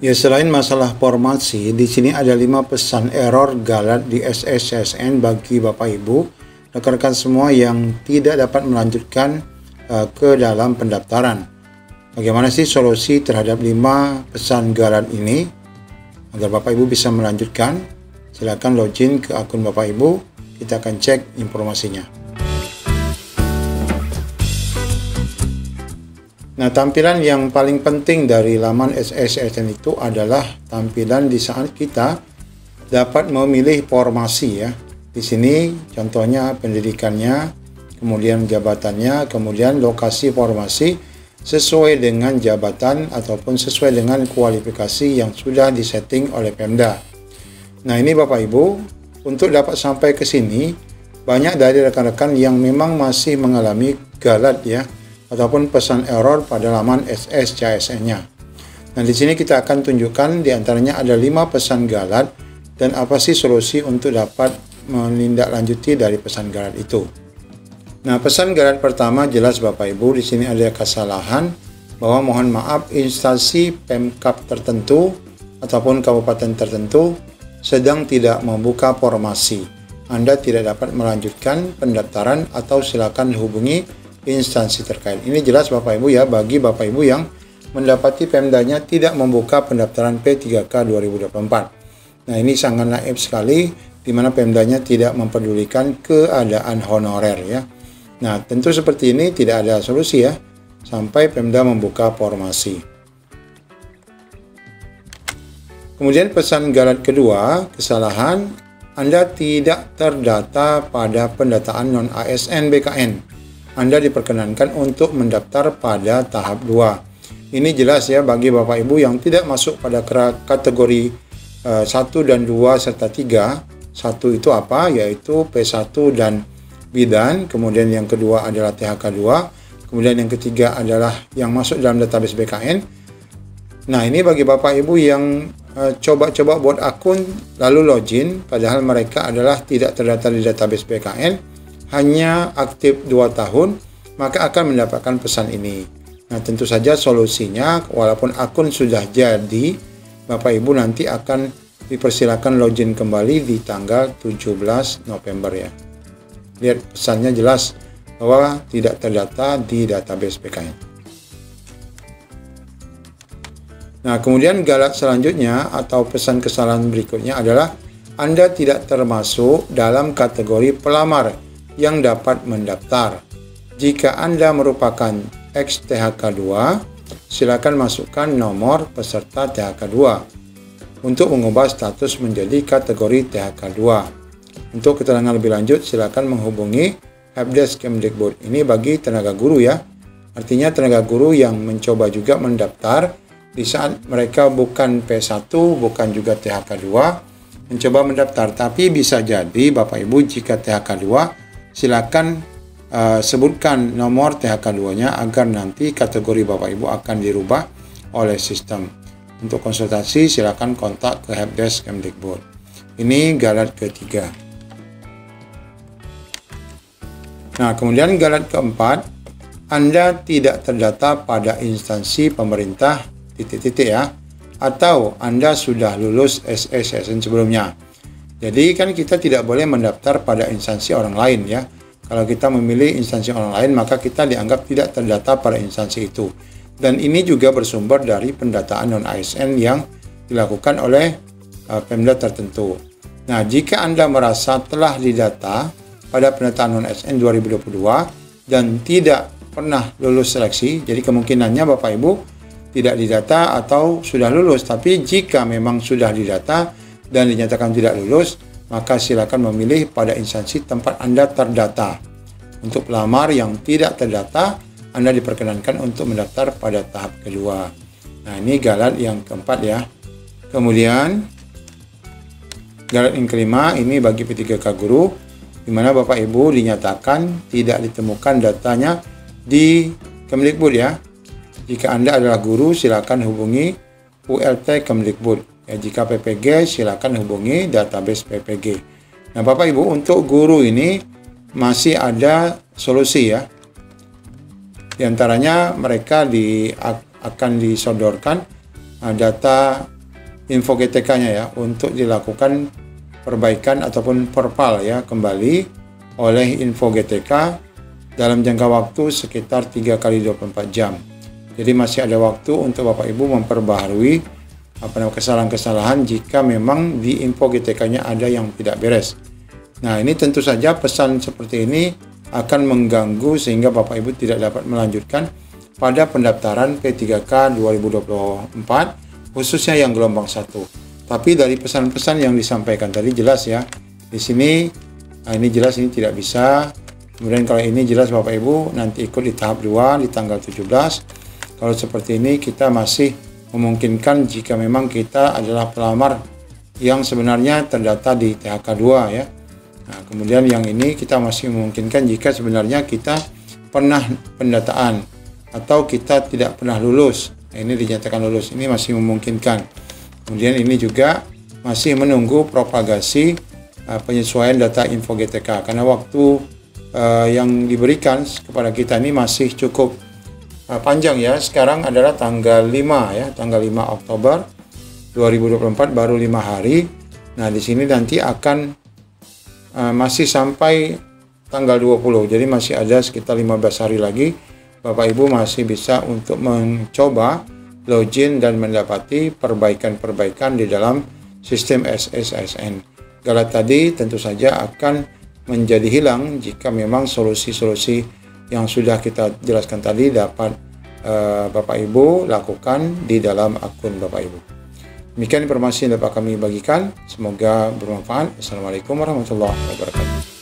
Ya selain masalah formasi, di sini ada lima pesan error galat di SSSN bagi Bapak Ibu, rekan-rekan semua yang tidak dapat melanjutkan uh, ke dalam pendaftaran. Bagaimana sih solusi terhadap lima pesan galat ini agar Bapak Ibu bisa melanjutkan? Silakan login ke akun Bapak Ibu, kita akan cek informasinya. Nah, tampilan yang paling penting dari laman SSSN itu adalah tampilan di saat kita dapat memilih formasi ya. Di sini contohnya pendidikannya, kemudian jabatannya, kemudian lokasi formasi sesuai dengan jabatan ataupun sesuai dengan kualifikasi yang sudah disetting oleh Pemda. Nah, ini Bapak Ibu, untuk dapat sampai ke sini banyak dari rekan-rekan yang memang masih mengalami galat ya ataupun pesan error pada laman SSCSN-nya. Nah, di sini kita akan tunjukkan di antaranya ada lima pesan galat dan apa sih solusi untuk dapat menindaklanjuti dari pesan galat itu. Nah, pesan galat pertama jelas Bapak Ibu, di sini ada kesalahan bahwa mohon maaf instansi Pemkap tertentu ataupun kabupaten tertentu sedang tidak membuka formasi. Anda tidak dapat melanjutkan pendaftaran atau silakan hubungi instansi terkait. Ini jelas Bapak Ibu ya bagi Bapak Ibu yang mendapati Pemdanya tidak membuka pendaftaran P3K 2024. Nah ini sangat naif sekali di mana Pemdanya tidak mempedulikan keadaan honorer ya. Nah tentu seperti ini tidak ada solusi ya sampai Pemda membuka formasi. Kemudian pesan galat kedua, kesalahan Anda tidak terdata pada pendataan non-ASN BKN anda diperkenankan untuk mendaftar pada tahap 2. Ini jelas ya bagi Bapak Ibu yang tidak masuk pada kategori uh, eh, 1 dan 2 serta 3. Satu itu apa? Yaitu P1 dan bidan, kemudian yang kedua adalah THK 2, kemudian yang ketiga adalah yang masuk dalam database BKN. Nah, ini bagi Bapak Ibu yang eh, coba-coba buat akun lalu login padahal mereka adalah tidak terdata di database BKN hanya aktif 2 tahun, maka akan mendapatkan pesan ini. Nah, tentu saja solusinya walaupun akun sudah jadi, Bapak Ibu nanti akan dipersilakan login kembali di tanggal 17 November ya. Lihat pesannya jelas bahwa tidak terdata di database PKN. Nah, kemudian galat selanjutnya atau pesan kesalahan berikutnya adalah Anda tidak termasuk dalam kategori pelamar yang dapat mendaftar. Jika Anda merupakan ex-THK2, silakan masukkan nomor peserta THK2 untuk mengubah status menjadi kategori THK2. Untuk keterangan lebih lanjut, silakan menghubungi Helpdesk Kemdikbud. Ini bagi tenaga guru ya. Artinya tenaga guru yang mencoba juga mendaftar di saat mereka bukan P1, bukan juga THK2, mencoba mendaftar. Tapi bisa jadi Bapak Ibu jika THK2 silakan uh, sebutkan nomor THK2-nya agar nanti kategori Bapak Ibu akan dirubah oleh sistem. Untuk konsultasi silakan kontak ke Helpdesk Kemdikbud. Ini galat ketiga. Nah, kemudian galat keempat, Anda tidak terdata pada instansi pemerintah titik-titik ya, atau Anda sudah lulus SSSN sebelumnya. Jadi kan kita tidak boleh mendaftar pada instansi orang lain ya. Kalau kita memilih instansi orang lain maka kita dianggap tidak terdata pada instansi itu. Dan ini juga bersumber dari pendataan non ASN yang dilakukan oleh uh, Pemda tertentu. Nah, jika Anda merasa telah didata pada pendataan non ASN 2022 dan tidak pernah lulus seleksi, jadi kemungkinannya Bapak Ibu tidak didata atau sudah lulus. Tapi jika memang sudah didata, dan dinyatakan tidak lulus, maka silakan memilih pada instansi tempat Anda terdata. Untuk pelamar yang tidak terdata, Anda diperkenankan untuk mendaftar pada tahap kedua. Nah, ini galat yang keempat ya. Kemudian, galat yang kelima ini bagi P3K Guru, di mana Bapak Ibu dinyatakan tidak ditemukan datanya di Kemdikbud ya. Jika Anda adalah guru, silakan hubungi ULT Kemdikbud. Ya, jika PPG silakan hubungi database PPG. Nah, Bapak Ibu, untuk guru ini masih ada solusi ya. Di antaranya mereka di, akan disodorkan uh, data info GTK-nya ya untuk dilakukan perbaikan ataupun perpal ya kembali oleh info GTK dalam jangka waktu sekitar 3 kali 24 jam. Jadi masih ada waktu untuk Bapak Ibu memperbaharui apa namanya kesalahan-kesalahan jika memang di info GTK-nya ada yang tidak beres. Nah, ini tentu saja pesan seperti ini akan mengganggu sehingga Bapak Ibu tidak dapat melanjutkan pada pendaftaran P3K 2024 khususnya yang gelombang 1. Tapi dari pesan-pesan yang disampaikan tadi jelas ya. Di sini nah ini jelas ini tidak bisa. Kemudian kalau ini jelas Bapak Ibu nanti ikut di tahap 2 di tanggal 17. Kalau seperti ini kita masih memungkinkan jika memang kita adalah pelamar yang sebenarnya terdata di THK 2 ya. Nah, kemudian yang ini kita masih memungkinkan jika sebenarnya kita pernah pendataan atau kita tidak pernah lulus. Nah, ini dinyatakan lulus. Ini masih memungkinkan. Kemudian ini juga masih menunggu propagasi uh, penyesuaian data info GTK karena waktu uh, yang diberikan kepada kita ini masih cukup uh, panjang ya. Sekarang adalah tanggal 5 ya, tanggal 5 Oktober 2024 baru 5 hari. Nah, di sini nanti akan uh, masih sampai tanggal 20. Jadi masih ada sekitar 15 hari lagi Bapak Ibu masih bisa untuk mencoba login dan mendapati perbaikan-perbaikan di dalam sistem SSSN. Galat tadi tentu saja akan menjadi hilang jika memang solusi-solusi yang sudah kita jelaskan tadi dapat uh, Bapak Ibu lakukan di dalam akun Bapak Ibu. Demikian informasi yang dapat kami bagikan. Semoga bermanfaat. Assalamualaikum warahmatullahi wabarakatuh.